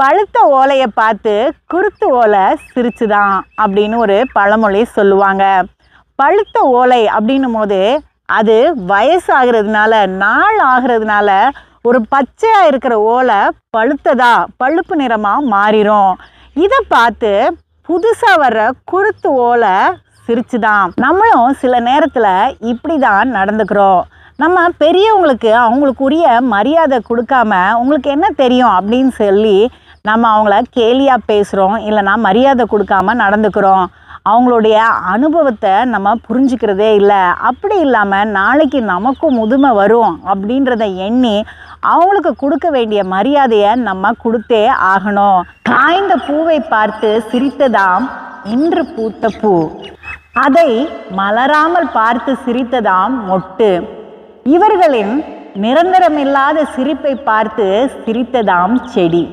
பழுத்த ஓலையை பார்த்து குருத்து ஓலை சிரிச்சுதான் அப்படின்னு ஒரு பழமொழி சொல்லுவாங்க. பழுத்த ஓலை அப்படின்னும் போது அது வயசாகிறதுனால நாள் ஆகிறதுனால ஒரு பச்சையாக இருக்கிற ஓலை பழுத்ததா பழுப்பு நிறமாக மாறிடும் இதை பார்த்து புதுசாக வர்ற குருத்து ஓலை சிரிச்சுதான். நம்மளும் சில நேரத்தில் இப்படி தான் நடந்துக்கிறோம். நம்ம பெரியவங்களுக்கு அவங்களுக்குரிய மரியாதை கொடுக்காம உங்களுக்கு என்ன தெரியும்? அப்படின்னு சொல்லி நம்ம அவங்கள கேலியாக பேசுகிறோம் இல்லைனா மரியாதை கொடுக்காம நடந்துக்கிறோம். அவங்களுடைய அனுபவத்தை நம்ம புரிஞ்சுக்கிறதே இல்லை. அப்படி இல்லாமல் நாளைக்கு நமக்கும் முதுமை வரும் அப்படின்றத எண்ணி அவங்களுக்கு கொடுக்க வேண்டிய மரியாதையை நம்ம கொடுத்தே ஆகணும். காய்ந்த பூவை பார்த்து சிரித்ததாம் இன்று பூத்த பூ. அதை மலராமல் பார்த்து சிரித்ததாம் மொட்டு. இவர்களின் நிரந்தரமில்லாத சிரிப்பை பார்த்து சிரித்ததாம் செடி.